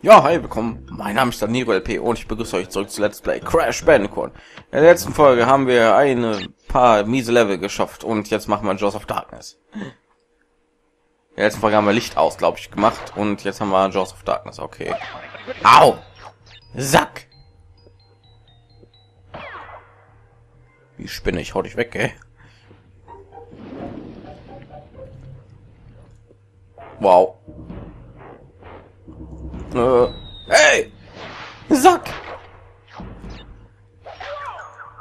Ja, hi, willkommen. Mein Name ist Danilo LP und ich begrüße euch zurück zu Let's Play Crash Bandicoot. In der letzten Folge haben wir ein paar miese Level geschafft und jetzt machen wir Jaws of Darkness. In der letzten Folge haben wir Licht aus, glaube ich, gemacht und jetzt haben wir Jaws of Darkness. Okay. Au! Sack! Wie spinne ich? Hau dich weg, ey. Wow. Äh, hey! Sack!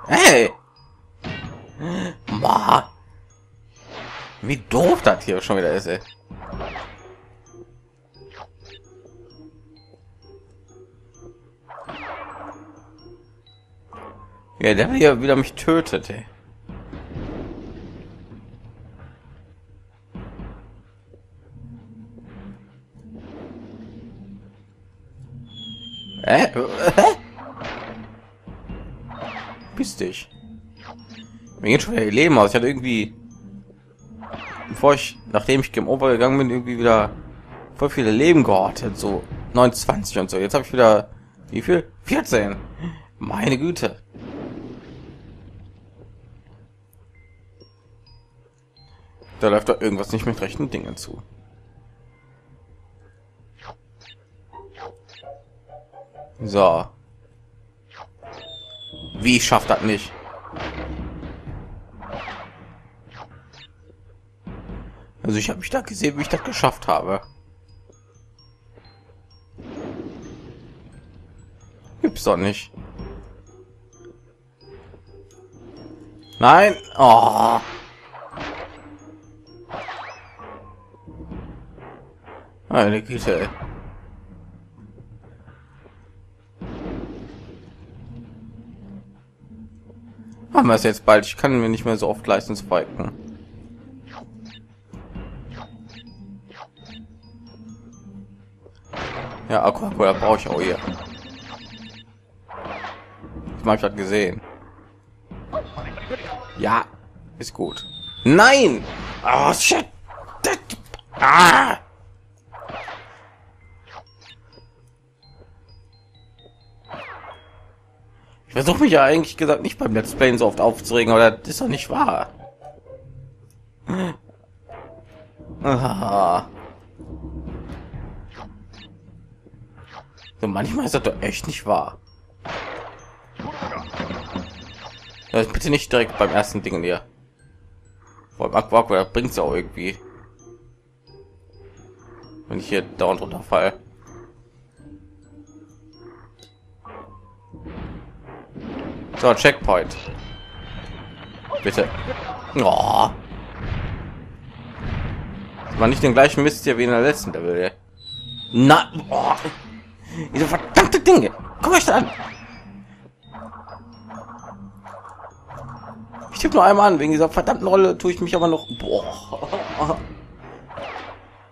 Hey! Ma! Wie doof das hier schon wieder ist, ey. Ja, der hier wieder mich tötet, ey. Hä? Piss dich. Mir geht schon wieder Leben aus. Ich hatte irgendwie, bevor ich, nachdem ich Game Over gegangen bin, irgendwie wieder voll viele Leben gehortet. So 29 und so. Jetzt habe ich wieder, wie viel? 14. Meine Güte. Da läuft doch irgendwas nicht mit rechten Dingen zu. So. Wie schafft das nicht? Also ich habe mich da gesehen, wie ich das geschafft habe. Gibt's doch nicht. Nein. Oh. Meine Güte. Haben wir es jetzt bald? Ich kann mir nicht mehr so oft leisten fighten. Ja, Aquacola brauche ich auch hier. Ich mag das gesehen. Ja, ist gut. Nein! Oh, shit! Ah! Ich versuche mich ja eigentlich gesagt nicht beim Let's Play so oft aufzuregen, aber das ist doch nicht wahr. Ah. So, manchmal ist das doch echt nicht wahr. Ja, bitte nicht direkt beim ersten Ding hier. Vor Aqua bringt es auch irgendwie. Wenn ich hier dauernd runterfall. So, Checkpoint. Bitte. Oh. War nicht den gleichen Mist hier wie in der letzten Level. Na, oh. diese verdammte Dinge. Guck euch an. Ich tippe nur einmal an wegen dieser verdammten Rolle tue ich mich aber noch. Boah.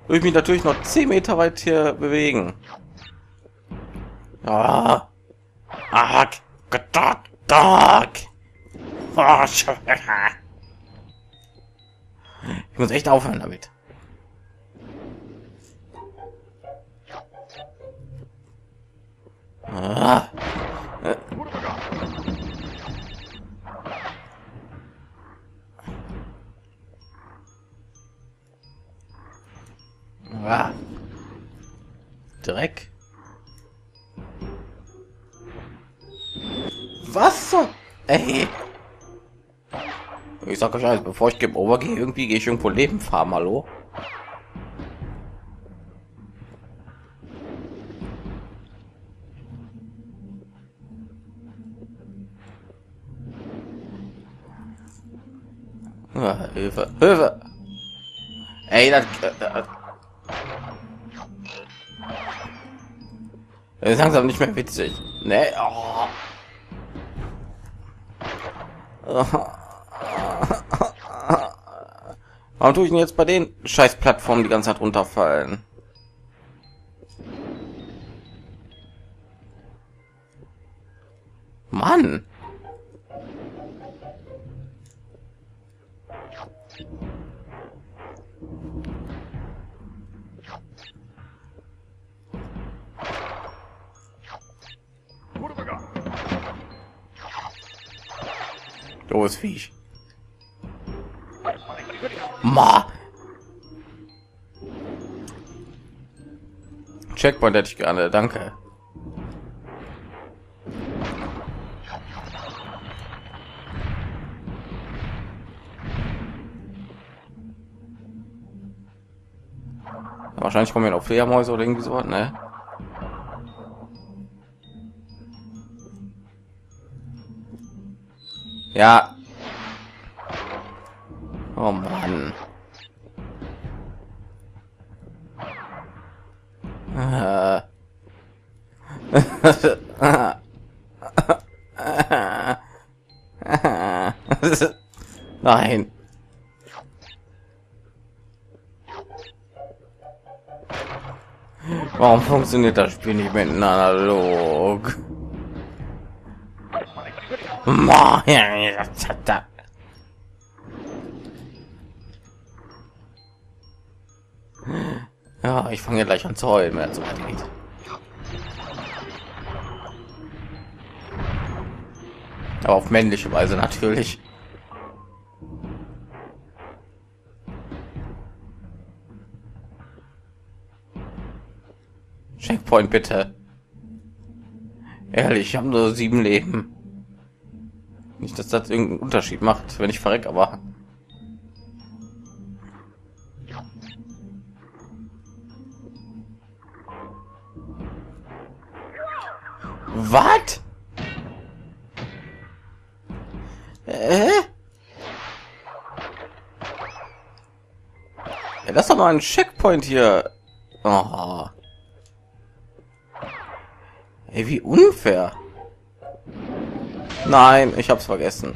Würde ich mich natürlich noch 10 Meter weit hier bewegen. Ja. Ah, Gott. Dog. Oh, ich muss echt aufhören damit. Ah. Sag euch alles, bevor ich Game Over gehe, irgendwie gehe ich irgendwo Leben farmen, hallo? Ah, Hilfe, Hilfe! Ey, das, äh, das ist langsam nicht mehr witzig. Ne? Oh. Warum tue ich denn jetzt bei den scheiß Plattformen die ganze Zeit runterfallen? Mann! Dohes Viech. Ma. Checkpoint hätte ich gerne, danke. Wahrscheinlich kommen wir noch Fledermäuse oder irgendwie so, ne? Ja. Nein. Warum funktioniert das Spiel nicht mit analog? Ja, ich fange gleich an zu heulen, wenn es so geht. Aber auf männliche Weise natürlich. Checkpoint bitte. Ehrlich, ich habe nur sieben Leben. Nicht, dass das irgendeinen Unterschied macht, wenn ich verreck, aber Was? Äh? Ja, das ist aber ein Checkpoint hier. Oh. Ey, wie unfair. Nein, ich hab's vergessen.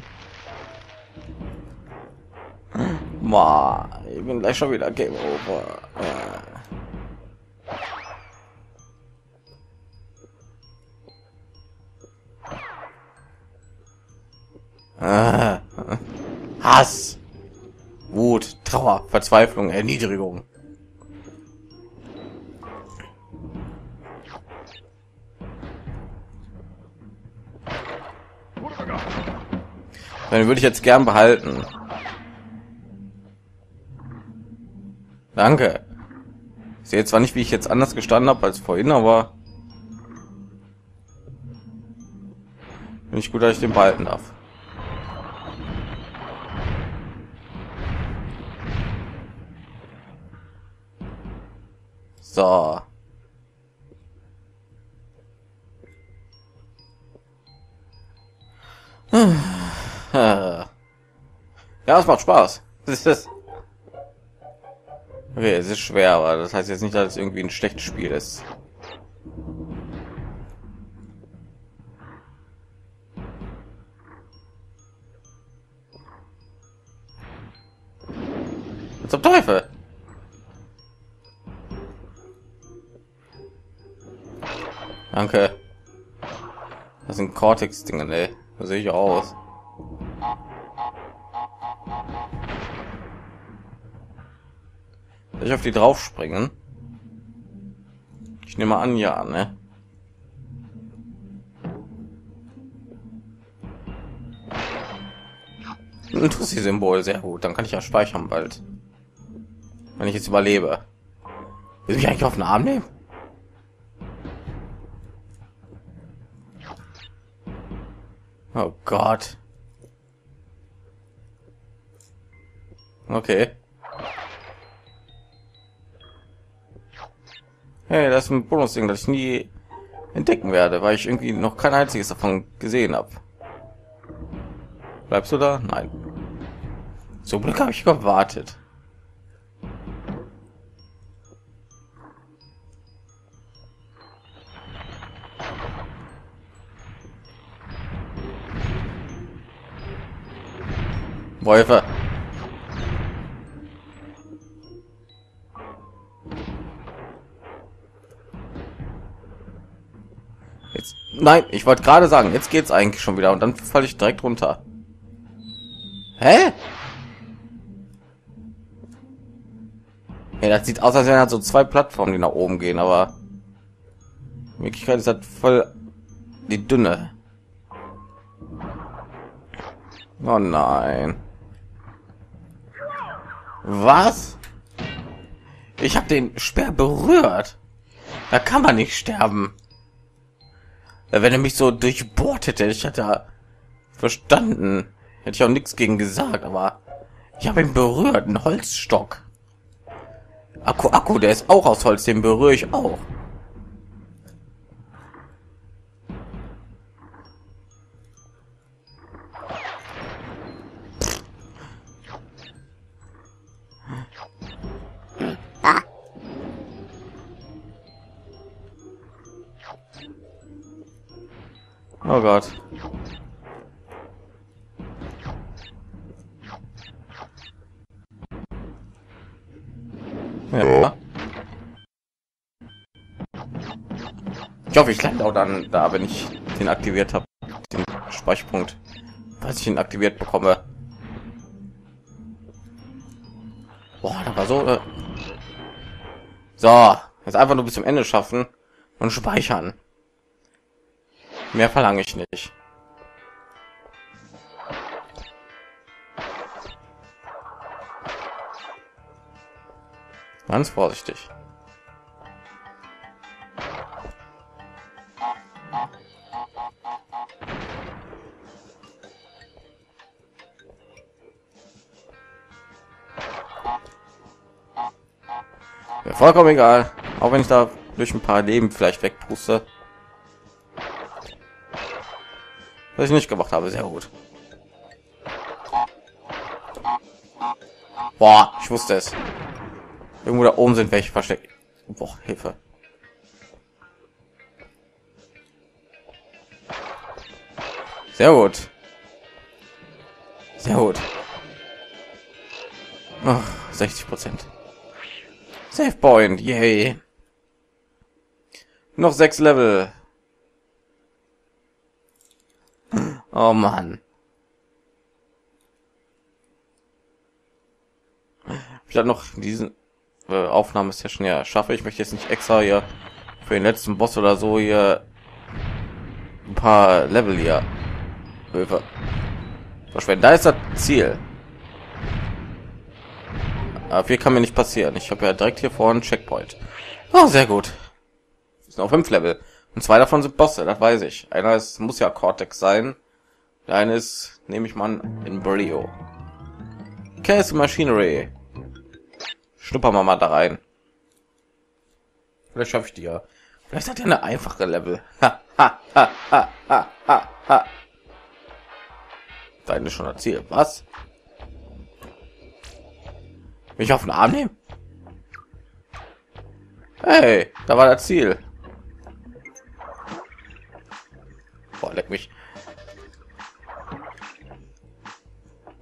Ma, ich bin gleich schon wieder Game Over. Äh. Hass, Wut, Trauer, Verzweiflung, Erniedrigung. Dann würde ich jetzt gern behalten. Danke. Ich sehe zwar nicht, wie ich jetzt anders gestanden habe als vorhin, aber bin ich gut, dass ich den behalten darf. So. Ja, es macht Spaß. Das ist okay, es ist schwer, aber das heißt jetzt nicht, dass es irgendwie ein schlechtes Spiel ist. Zum Teufel! Danke. Das sind Cortex-Dinge, ne? Da sehe ich aus. ich auf die drauf springen? Ich nehme an, ja, ne? Interesse-Symbol, sehr gut. Dann kann ich ja speichern bald. Wenn ich jetzt überlebe. Will ich eigentlich auf den Arm nehmen? Oh Gott. Okay. Hey, das ist ein Bonusding, das ich nie entdecken werde, weil ich irgendwie noch kein einziges davon gesehen habe. Bleibst du da? Nein. Zum Glück habe ich gewartet. Wolfe. Jetzt, nein, ich wollte gerade sagen, jetzt geht's eigentlich schon wieder und dann falle ich direkt runter. Hä? Ja, das sieht aus, als wären halt so zwei Plattformen, die nach oben gehen, aber in Wirklichkeit ist das voll die dünne. Oh nein. Was? Ich habe den Speer berührt. Da kann man nicht sterben. Wenn er mich so durchbohrt hätte, ich hätte verstanden. Hätte ich auch nichts gegen gesagt, aber ich habe ihn berührt, ein Holzstock. Akku, Akku, der ist auch aus Holz, den berühre ich auch. Oh Gott. Ja. Ich hoffe, ich lande auch dann da, wenn ich den aktiviert habe, den Speicherpunkt, falls ich ihn aktiviert bekomme. Boah, da war so. Äh so, jetzt einfach nur bis zum Ende schaffen und speichern. Mehr verlange ich nicht. Ganz vorsichtig. Vollkommen egal. Auch wenn ich da durch ein paar Leben vielleicht wegpuste. Was ich nicht gemacht habe, sehr gut. Boah, ich wusste es. Irgendwo da oben sind welche versteckt. Boah, Hilfe. Sehr gut. Sehr gut. Ach, 60 Prozent. Save Point, yay. Noch sechs Level. Oh Mann. Ich hatte noch diesen äh, Aufnahmesession ja schaffe. Ich möchte jetzt nicht extra hier für den letzten Boss oder so hier ein paar Level hier verschwenden. Da ist das Ziel. Aber viel kann mir nicht passieren. Ich habe ja direkt hier vorne Checkpoint. Oh, sehr gut. Das sind auch fünf Level. Und zwei davon sind Bosse, das weiß ich. Einer ist, muss ja Cortex sein. Der nehme ich mal in Brio. Case Machinery. Schnuppern wir mal da rein. Vielleicht schaffe ich die ja. Vielleicht hat er eine einfache Level. Deine schon erzählt. Was? Mich auf den Arm nehmen? Hey, da war das Ziel. Boah, leck mich.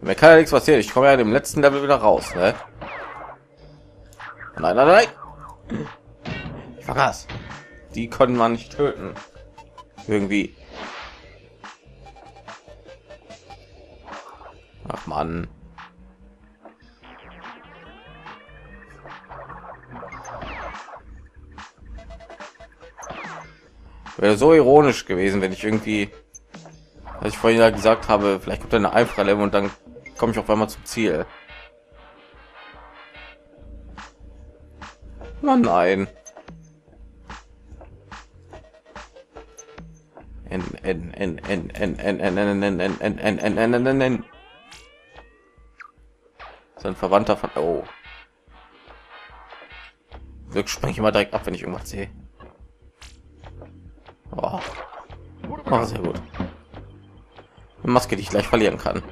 Mir kann ja nichts passieren. Ich komme ja dem letzten Level wieder raus, ne? Nein, nein, nein. Ich vergaß. Die konnten man nicht töten. Irgendwie. Ach man. Wäre so ironisch gewesen, wenn ich irgendwie, als ich vorhin ja gesagt habe, vielleicht kommt eine einfache Level und dann komme ich auf einmal zum Ziel. Oh nein. Sein Verwandter von oh. Wirklich springe ich immer direkt ab, wenn ich irgendwas sehe. Oh. sehr gut. Maske, die ich gleich verlieren kann.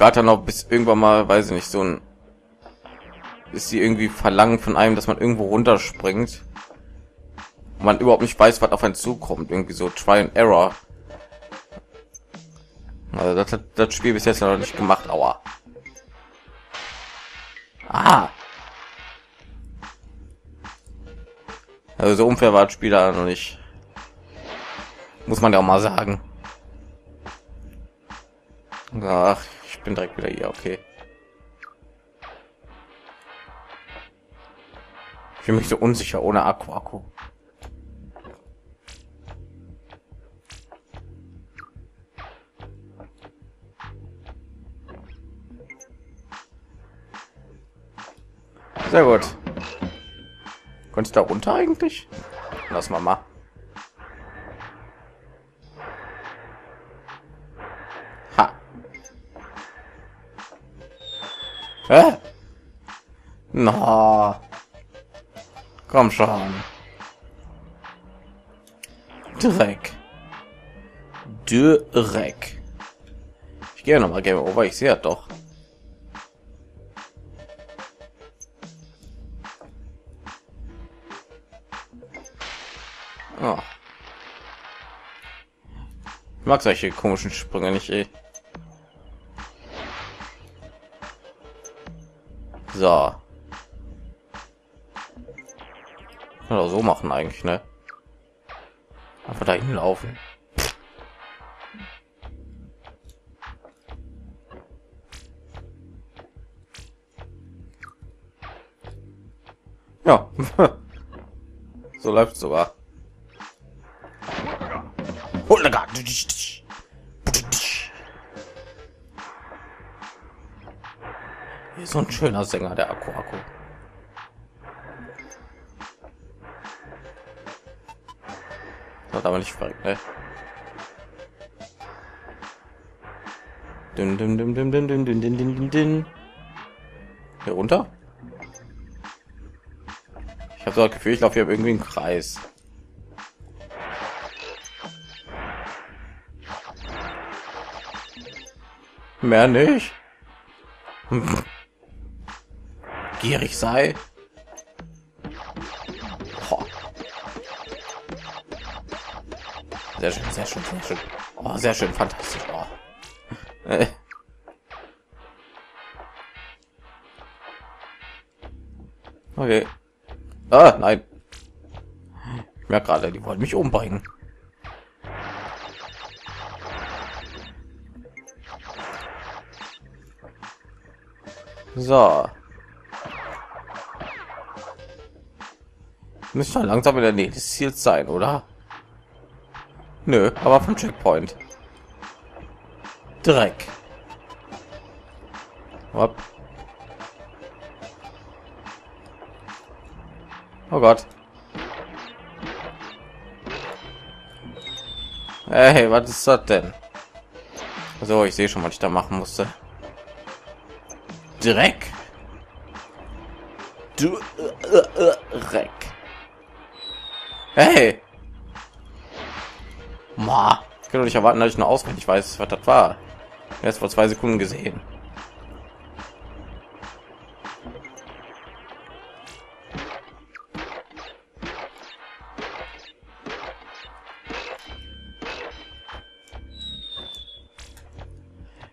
Warte noch bis irgendwann mal, weiß ich nicht, so ein ist sie irgendwie verlangen von einem, dass man irgendwo runterspringt und man überhaupt nicht weiß, was auf einen zukommt. Irgendwie so Try and Error. Also das hat das Spiel bis jetzt noch nicht gemacht. Aua. Ah. Also so unfair war das Spiel da noch nicht. Muss man ja auch mal sagen. Ach, bin direkt wieder hier, okay. Ich fühle mich so unsicher ohne Akku. Akku. Sehr gut. Konnte ich da runter eigentlich? Lass mal mal. Na. Komm schon. Dreck. Dreck. Ich gehe noch mal Game Over. Ich sehe doch. Oh. Ich mag solche komischen Sprünge nicht, ey. So. Oder so machen eigentlich, ne? Einfach dahin laufen. Ja. so läuft sogar. So ein schöner Sänger, der Akku Akku. Hat aber nicht verrückt, ne? Dün, dün, dün, dün, dün, dün, dün, dün, dün, dün. Hier runter? Ich habe so das Gefühl, ich laufe hier irgendwie im Kreis. Mehr nicht. Gierig sei. Boah. Sehr schön, sehr schön, sehr schön. Oh, sehr schön, fantastisch. Oh. Okay. Ah, nein. Ich merke gerade, die wollen mich umbringen. So. Müsste langsam in der Nähe des Ziels sein, oder? Nö, aber vom Checkpoint. Dreck. Hopp. Oh Gott. Hey, was ist das denn? So, ich sehe schon, was ich da machen musste. Dreck. Du äh, äh, Dreck. Hey. Ma, ich kann doch nicht erwarten, dass ich nur auswendig weiß, was das war. Erst vor zwei Sekunden gesehen.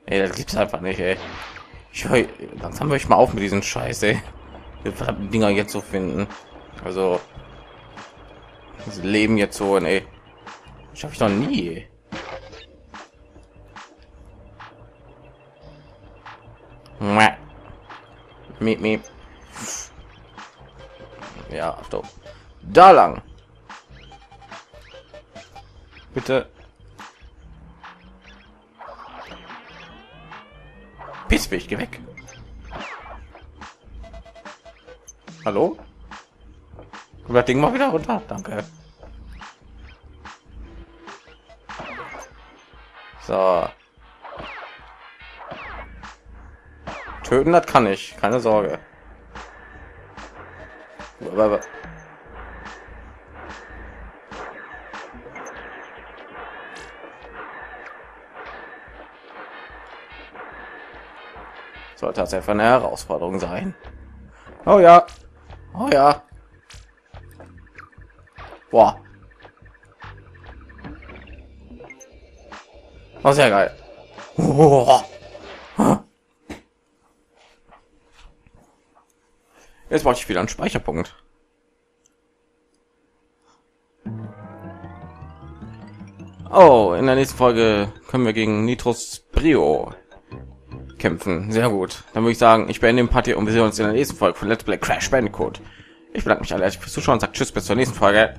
Ey, das gibt's einfach nicht, ey. Ich höre, langsam höre ich mal auf mit diesen Scheiß, ey. Die verdammten Dinger jetzt zu finden. Also, das Leben jetzt so, ey. Schaffe ich noch nie. Miep, miep. Ja, doch. Da lang. Bitte. Piss mich, geh weg. Hallo? Kommt das Ding mal wieder runter? Danke. So. Töten, das kann ich. Keine Sorge. Sollte das einfach eine Herausforderung sein. Oh ja, oh ja. Boah. War sehr geil. Oh. Jetzt brauche ich wieder einen Speicherpunkt. Oh, in der nächsten Folge können wir gegen Nitros Brio kämpfen. Sehr gut. Dann würde ich sagen, ich beende den Party und wir sehen uns in der nächsten Folge von Let's Play Crash Bandicoot. Ich bedanke mich alle fürs Zuschauen und sage Tschüss bis zur nächsten Folge.